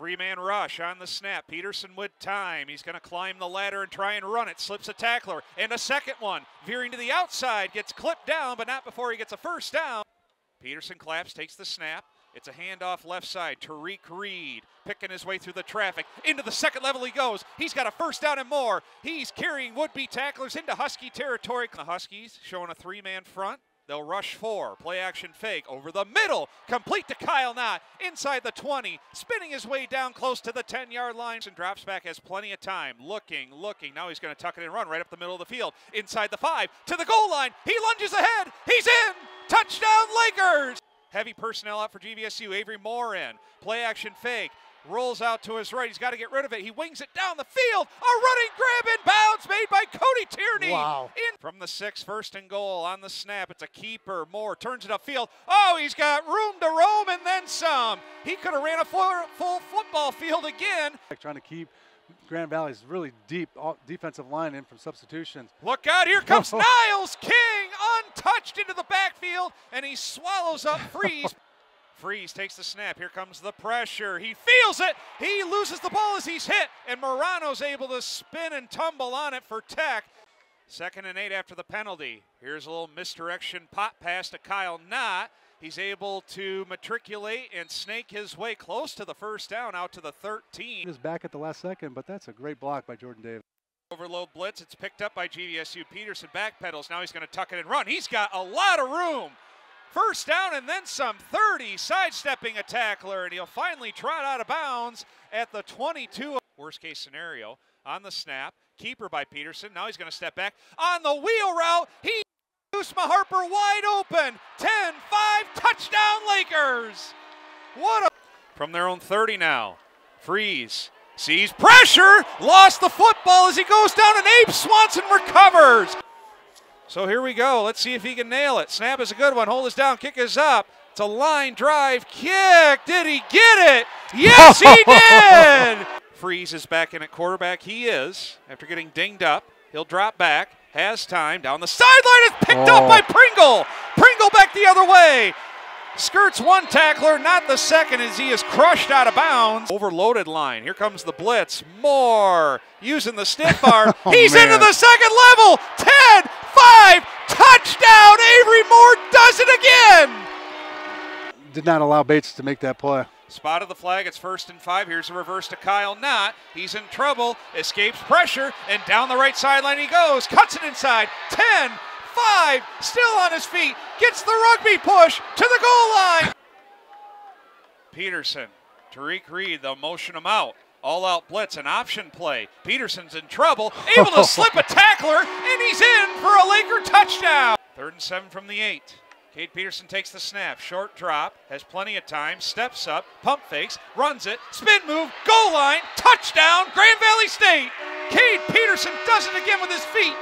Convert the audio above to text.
Three man rush on the snap. Peterson with time. He's going to climb the ladder and try and run it. Slips a tackler. And a second one. Veering to the outside. Gets clipped down, but not before he gets a first down. Peterson claps, takes the snap. It's a handoff left side. Tariq Reed picking his way through the traffic. Into the second level he goes. He's got a first down and more. He's carrying would be tacklers into Husky territory. The Huskies showing a three man front. They'll rush four. Play action fake over the middle. Complete to Kyle Knott inside the 20. Spinning his way down close to the 10 yard line and drops back. Has plenty of time. Looking, looking. Now he's going to tuck it and run right up the middle of the field. Inside the five to the goal line. He lunges ahead. He's in. Touchdown Lakers. Heavy personnel out for GVSU. Avery Moore in. Play action fake. Rolls out to his right. He's got to get rid of it. He wings it down the field. A running grab in bounds made by Cody Tierney. Wow. In from the six, first and goal on the snap. It's a keeper. Moore turns it upfield. Oh, he's got room to roam and then some. He could have ran a full, full football field again. Trying to keep Grand Valley's really deep defensive line in from substitutions. Look out, here comes Niles King, untouched into the backfield, and he swallows up Freeze. Freeze takes the snap. Here comes the pressure. He feels it. He loses the ball as he's hit, and Morano's able to spin and tumble on it for Tech. Second and eight after the penalty. Here's a little misdirection pop pass to Kyle Knott. He's able to matriculate and snake his way close to the first down out to the 13. He back at the last second, but that's a great block by Jordan Davis. Overload blitz. It's picked up by GVSU. Peterson backpedals. Now he's going to tuck it and run. He's got a lot of room. First down and then some 30, sidestepping a tackler, and he'll finally trot out of bounds at the 22. Worst case scenario on the snap. Keeper by Peterson. Now he's going to step back. On the wheel route, he Usma Harper wide open. 10 5, touchdown Lakers. What a. From their own 30 now. Freeze. Sees pressure. Lost the football as he goes down, and Abe Swanson recovers. So here we go. Let's see if he can nail it. Snap is a good one. Hold us down. Kick is up. It's a line drive kick. Did he get it? Yes, he did. Freeze is back in at quarterback. He is. After getting dinged up, he'll drop back has time down the sideline is picked oh. up by oh. Pringle. Pringle back the other way. Skirts one tackler, not the second, as he is crushed out of bounds. Overloaded line. Here comes the blitz. Moore using the stiff oh, arm. oh, He's man. into the second level. 10 5. Touchdown. Avery Moore does it again. Did not allow Bates to make that play. Spotted the flag. It's first and five. Here's a reverse to Kyle Knott. He's in trouble. Escapes pressure. And down the right sideline he goes. Cuts it inside. 10, 5. Still on his feet. Gets the rugby push to the goal line. Peterson. Tariq Reed, they'll motion him out. All out blitz, an option play. Peterson's in trouble. Able to slip a tackler. And he's in for a Laker touchdown. Third and seven from the eight. Cade Peterson takes the snap, short drop, has plenty of time, steps up, pump fakes, runs it, spin move, goal line, touchdown, Grand Valley State. Cade Peterson does it again with his feet.